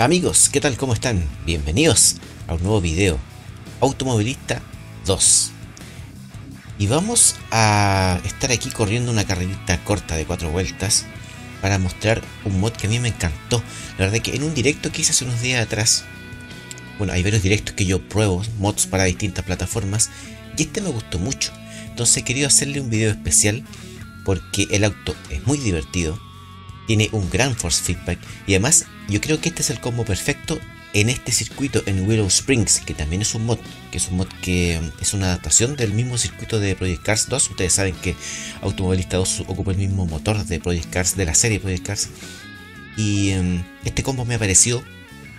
Amigos, ¿qué tal? ¿Cómo están? Bienvenidos a un nuevo video Automovilista 2 Y vamos a estar aquí corriendo una carrerita corta de cuatro vueltas Para mostrar un mod que a mí me encantó La verdad que en un directo que hice hace unos días atrás Bueno, hay varios directos que yo pruebo Mods para distintas plataformas Y este me gustó mucho Entonces he querido hacerle un video especial Porque el auto es muy divertido tiene un gran force feedback y además yo creo que este es el combo perfecto en este circuito en Willow Springs, que también es un mod, que es mm, una adaptación del mismo circuito de Project Cars 2. Ustedes saben que Automovilista 2 ocupa el mismo motor de Project Cars, de la serie Project Cars. Y mm, este combo me ha parecido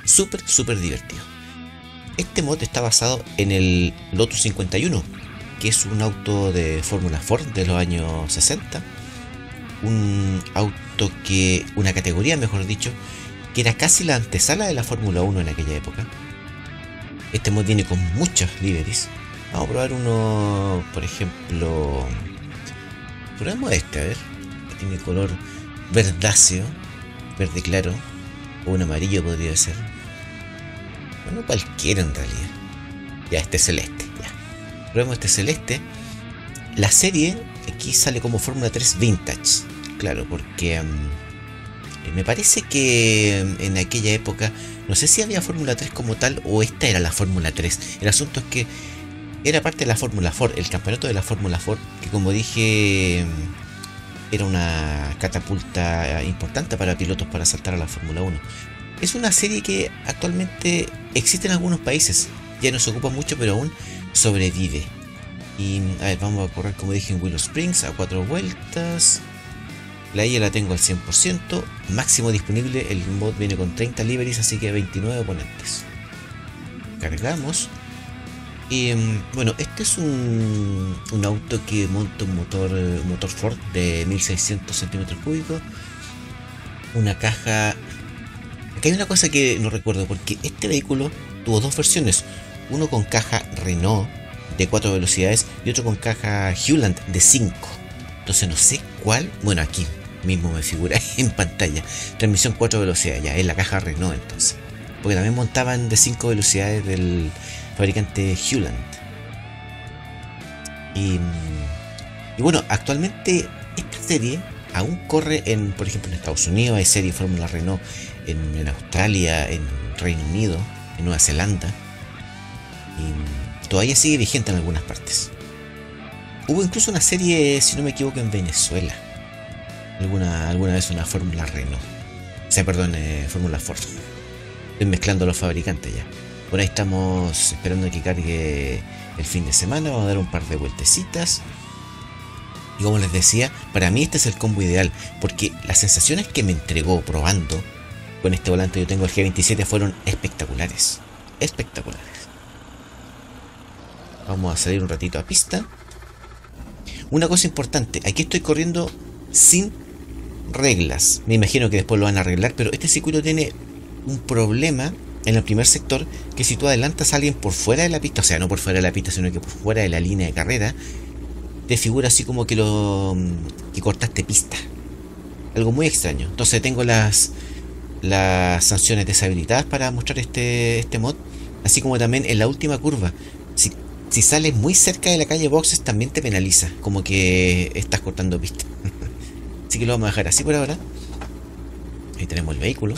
súper, súper divertido. Este mod está basado en el Lotus 51, que es un auto de Fórmula Ford de los años 60 un auto que, una categoría mejor dicho, que era casi la antesala de la Fórmula 1 en aquella época. Este mod viene con muchas liveries. Vamos a probar uno, por ejemplo, probamos este, a ver, tiene color verdáceo, verde claro, o un amarillo podría ser. Bueno, cualquiera en realidad. Ya, este celeste, ya. Probemos este celeste. La serie aquí sale como Fórmula 3 Vintage claro, porque mm, me parece que mm, en aquella época, no sé si había Fórmula 3 como tal o esta era la Fórmula 3. El asunto es que era parte de la Fórmula Ford, el campeonato de la Fórmula Ford, que como dije mm, era una catapulta importante para pilotos para saltar a la Fórmula 1. Es una serie que actualmente existe en algunos países, ya no se ocupa mucho, pero aún sobrevive. Y a ver, vamos a correr como dije en Willow Springs a cuatro vueltas. La IA la tengo al 100%, máximo disponible, el mod viene con 30 liveries, así que 29 oponentes. Cargamos. Y em, bueno, este es un, auto que monta un motor, motor Ford de 1600 centímetros cúbicos. Una caja... Aquí hay una cosa que no recuerdo, porque este vehículo tuvo dos versiones. Uno con caja Renault de 4 velocidades y otro con caja Hewland de 5. Entonces no sé cuál... Bueno, aquí mismo me figura en pantalla. Transmisión 4 velocidades, ya, en la caja Renault entonces. Porque también montaban de 5 velocidades del fabricante Hewland. Y, bueno, actualmente esta serie aún corre en, por ejemplo, en Estados Unidos, hay serie Fórmula Renault en, Australia, en Reino Unido, en Nueva Zelanda. Y todavía sigue vigente en algunas partes. Hubo incluso una serie, si no me equivoco, en Venezuela alguna, alguna vez una Fórmula Renault. O sea, perdón, eh, Fórmula Ford. Estoy mezclando los fabricantes ya. Por ahí estamos esperando que cargue el fin de semana. Vamos a dar un par de vueltecitas. Y como les decía, para mí este es el combo ideal. Porque las sensaciones que me entregó probando con este volante yo tengo el G27 fueron espectaculares. Espectaculares. Vamos a salir un ratito a pista. Una cosa importante, aquí estoy corriendo sin reglas. Me imagino que después lo van a arreglar, pero este circuito tiene un problema en el primer sector que si tú adelantas a alguien por fuera de la pista, o sea, no por fuera de la pista, sino que por fuera de la línea de carrera, te figura así como que lo mm, que cortaste pista. Algo muy extraño. Entonces tengo las las sanciones deshabilitadas para mostrar este, este mod, así como también en la última curva. Si, si sales muy cerca de la calle Boxes también te penaliza, como que estás cortando pista. Así que lo vamos a dejar así por ahora. Ahí tenemos el vehículo.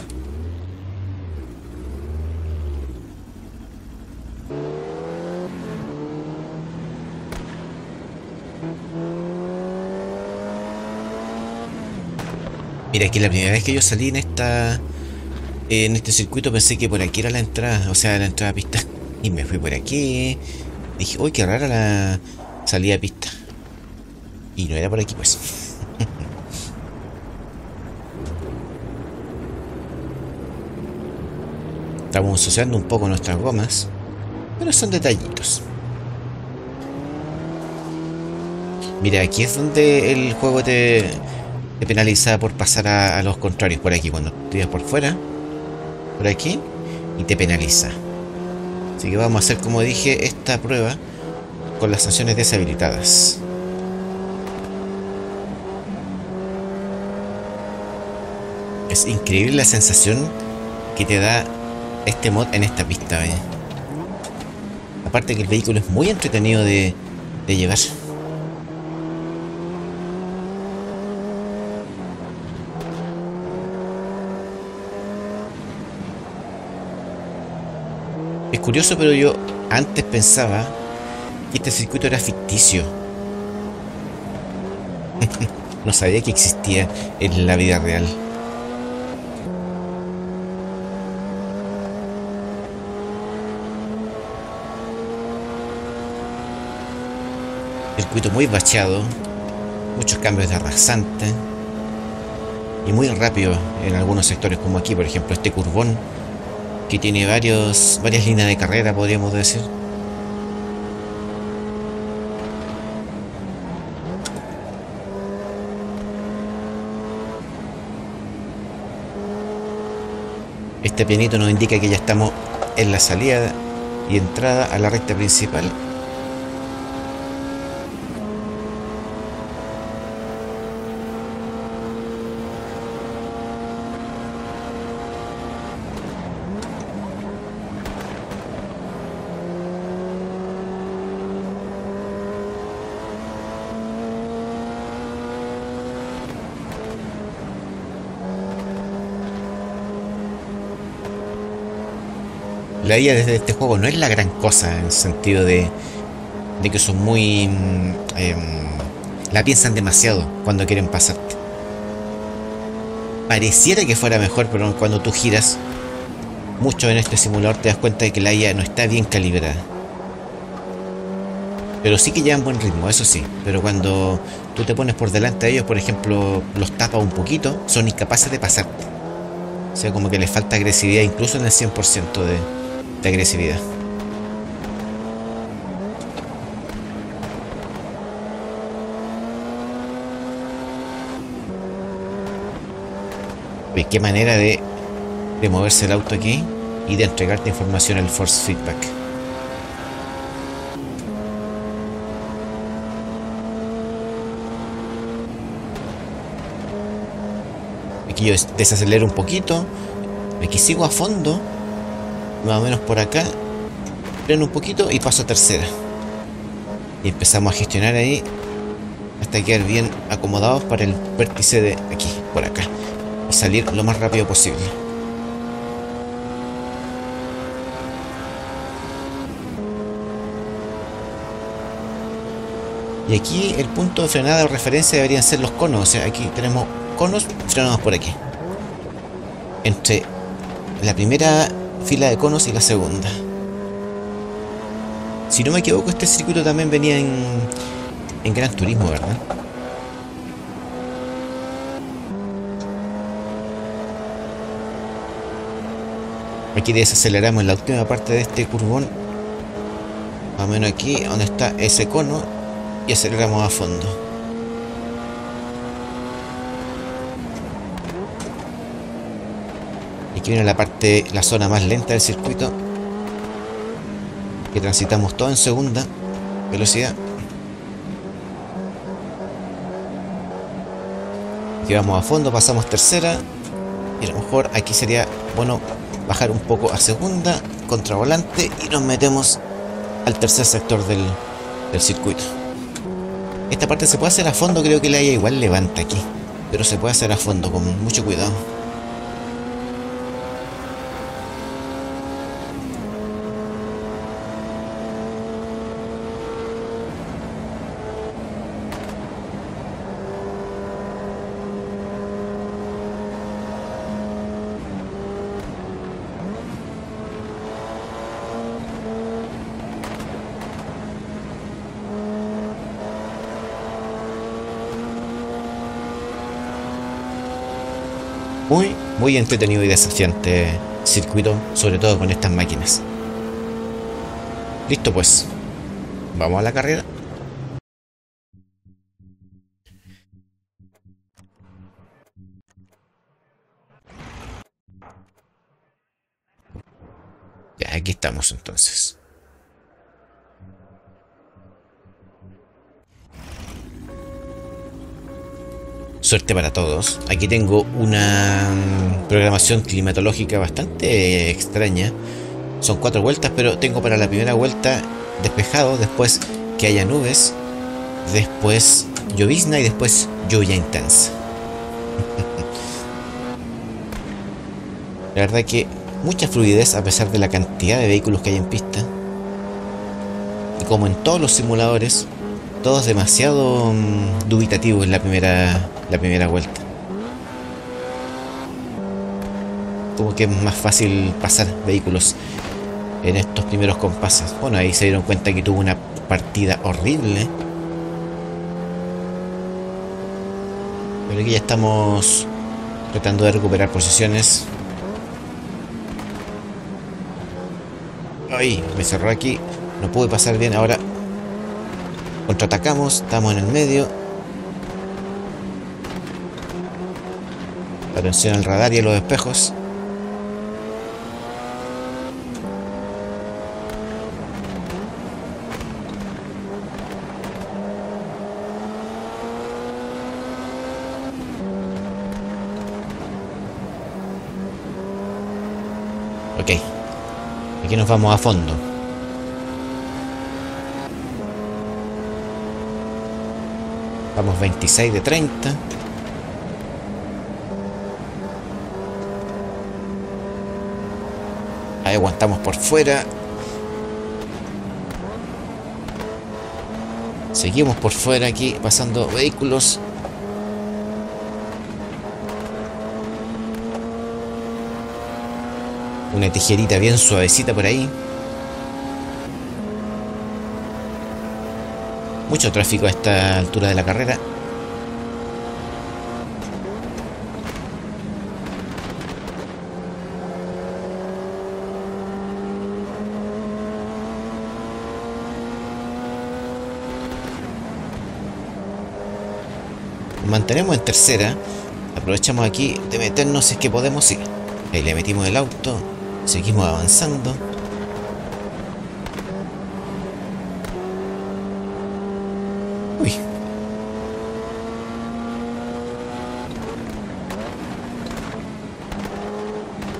Mira, aquí la primera vez que yo salí en esta en este circuito pensé que por aquí era la entrada, o sea, la entrada a pista. Y me fui por aquí. Dije, uy, qué rara la salida a pista. Y no era por aquí, pues. Estamos asociando un poco nuestras gomas, pero son detallitos. Mira, aquí es donde el juego te, penaliza por pasar a, los contrarios. Por aquí, cuando tiras por fuera, por aquí, y te penaliza. Así que vamos a hacer, como dije, esta prueba con las sanciones deshabilitadas. Es increíble la sensación que te da este mod en esta pista. Aparte que el vehículo es muy entretenido de, de llevar. Es curioso, pero yo antes pensaba que este circuito era ficticio. no sabía que existía en la vida real. Circuito muy bacheado, muchos cambios de rasante y muy rápido en algunos sectores como aquí, por ejemplo, este curvón que tiene varios, varias líneas de carrera, podríamos decir. Este pianito nos indica que ya estamos en la salida y entrada a la recta principal IA desde este juego no es la gran cosa en el sentido de, de que son muy... Mm, em, la piensan demasiado cuando quieren pasarte. Pareciera que fuera mejor, pero cuando tú giras mucho en este simulador te das cuenta de que la IA no está bien calibrada. Pero sí que llevan buen ritmo, eso sí. Pero cuando tú te pones por delante de ellos, por ejemplo, los tapas un poquito, son incapaces de pasarte. O sea, como que les falta agresividad incluso en el 100% de, de agresividad. Uy, qué manera de, de moverse el auto aquí y de entregarte información el force feedback. Aquí yo desacelero un poquito. Aquí sigo a fondo más o menos por acá, freno un poquito y paso a tercera. Y empezamos a gestionar ahí hasta quedar bien acomodados para el vértice de aquí, por acá. Y salir lo más rápido posible. Y aquí el punto de frenada o referencia deberían ser los conos. O sea, aquí tenemos conos frenados por aquí. Entre la primera fila de conos y la segunda. Si no me equivoco, este circuito también venía en, en Gran Turismo, ¿verdad? Aquí desaceleramos en la última parte de este curvón. Más menos aquí, donde está ese cono. Y aceleramos a fondo. Aquí viene la parte, la zona más lenta del circuito. Que transitamos todo en segunda velocidad. Aquí vamos a fondo, pasamos tercera. Y a lo mejor aquí sería bueno bajar un poco a segunda, contra volante y nos metemos al tercer sector del, circuito. Esta parte se puede hacer a fondo, creo que la haya igual levanta aquí. Pero se puede hacer a fondo, con mucho cuidado. Muy, muy entretenido y desafiante circuito, sobre todo con estas máquinas. Listo pues, vamos a la carrera. Ya, aquí estamos entonces. Suerte para todos. Aquí tengo una programación climatológica bastante extraña. Son cuatro vueltas, pero tengo para la primera vuelta despejado, después que haya nubes, después llovizna y después lluvia intensa. la verdad que mucha fluidez a pesar de la cantidad de vehículos que hay en pista. Y como en todos los simuladores, todos demasiado mm, dubitativos en la primera, la primera vuelta. Como que es más fácil pasar vehículos en estos primeros compases. Bueno, ahí se dieron cuenta que tuvo una partida horrible. Pero aquí ya estamos tratando de recuperar posiciones. Ay, me cerró aquí. No pude pasar bien. Ahora contraatacamos. Estamos en el medio. Atención al radar y a los espejos. Ok. Aquí nos vamos a fondo. Vamos 26 de 30. Aguantamos por fuera. Seguimos por fuera aquí pasando vehículos. Una tijerita bien suavecita por ahí. Mucho tráfico a esta altura de la carrera. Mantenemos en tercera. Aprovechamos aquí de meternos si es que podemos ir. Ahí le metimos el auto. Seguimos avanzando. Uy.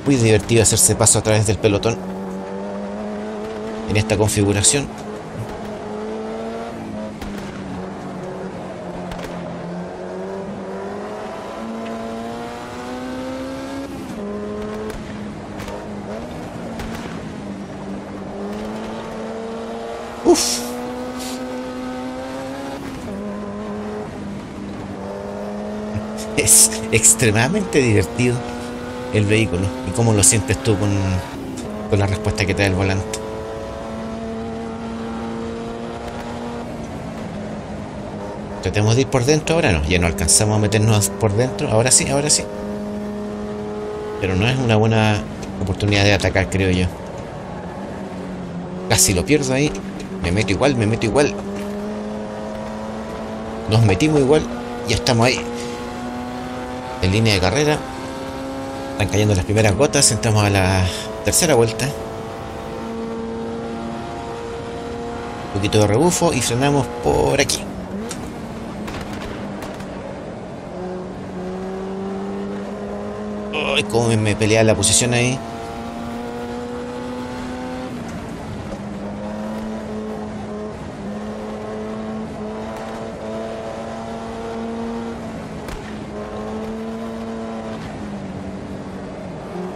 Muy divertido hacerse paso a través del pelotón en esta configuración. Es extremadamente divertido el vehículo. ¿Y cómo lo sientes tú con, con la respuesta que te da el volante? Tratemos de ir por dentro ahora, no, ya no alcanzamos a meternos por dentro, ahora sí, ahora sí. Pero no es una buena oportunidad de atacar, creo yo. Casi lo pierdo ahí. Me meto igual, me meto igual. Nos metimos igual. Ya estamos ahí. En línea de carrera. Están cayendo las primeras gotas. Entramos a la tercera vuelta. Un poquito de rebufo y frenamos por aquí. Ay, cómo me pelea la posición ahí.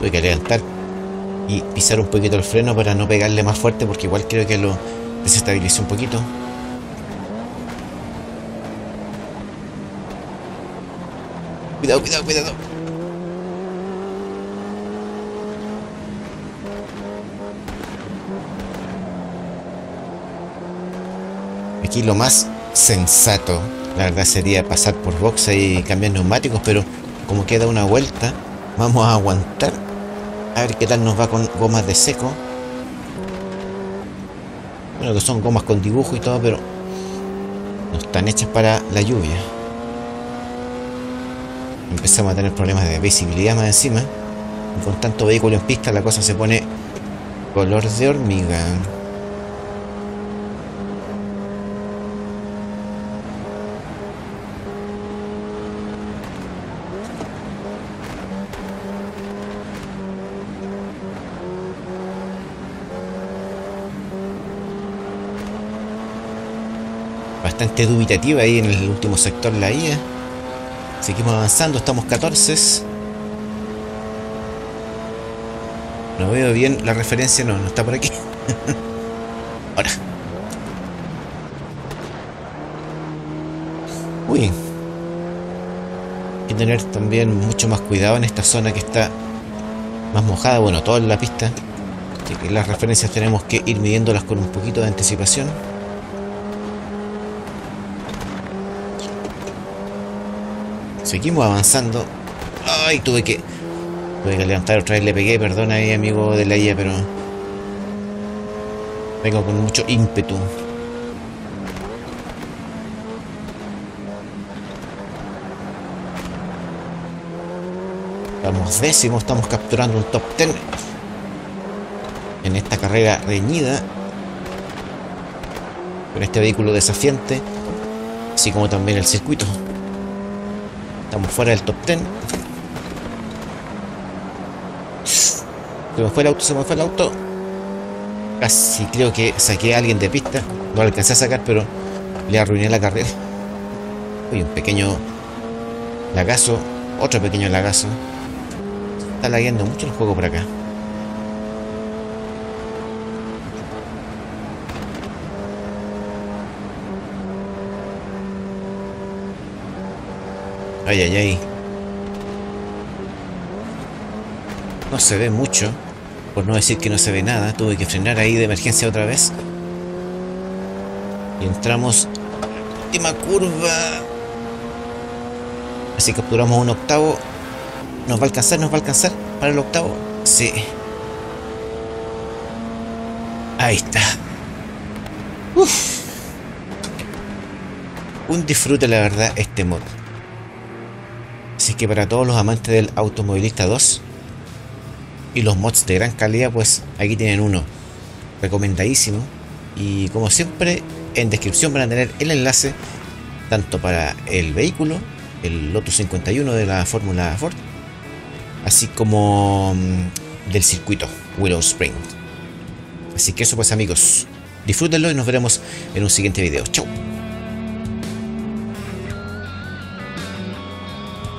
Tuve que levantar y pisar un poquito el freno para no pegarle más fuerte porque igual creo que lo desestabilizó un poquito. Cuidado, cuidado, cuidado. Aquí lo más sensato, la verdad, sería pasar por boxa y cambiar neumáticos, pero como queda una vuelta, vamos a aguantar a ver qué tal nos va con gomas de seco. Bueno, que son gomas con dibujo y todo, pero no están hechas para la lluvia. Empezamos a tener problemas de visibilidad más encima. Y con tanto vehículo en pista la cosa se pone color de hormiga. Bastante dubitativa ahí en el último sector la IA. Seguimos avanzando, estamos 14. No veo bien la referencia, no, no está por aquí. Ahora. Uy. Hay que tener también mucho más cuidado en esta zona que está más mojada. Bueno, toda la pista. Así que las referencias tenemos que ir midiéndolas con un poquito de anticipación. Seguimos avanzando. Ay, tuve que... Tuve que levantar otra vez, le pegué, perdona ahí amigo de la IA, pero... Vengo con mucho ímpetu. Estamos décimos, estamos capturando un top 10 en esta carrera reñida con este vehículo desafiante, así como también el circuito. Estamos fuera del top 10. Se me fue el auto, se me fue el auto. Casi creo que saqué a alguien de pista. No lo alcancé a sacar, pero le arruiné la carrera. Uy, un pequeño lagazo. Otro pequeño lagazo. Está lagueando mucho el juego por acá. Ay, ay, ay. No se ve mucho. Por no decir que no se ve nada. Tuve que frenar ahí de emergencia otra vez. Y entramos última curva. Así capturamos un octavo. ¿Nos va a alcanzar? ¿Nos va a alcanzar para el octavo? Sí. Ahí está. Uf. Un disfrute, la verdad, este mod. Así que para todos los amantes del Automovilista 2 y los mods de gran calidad, pues aquí tienen uno. Recomendadísimo. Y como siempre, en descripción van a tener el enlace tanto para el vehículo, el Lotus 51 de la Fórmula Ford, así como mm, del circuito Willow Spring. Así que eso pues amigos, disfrútenlo y nos veremos en un siguiente video. Chau.